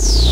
Let's...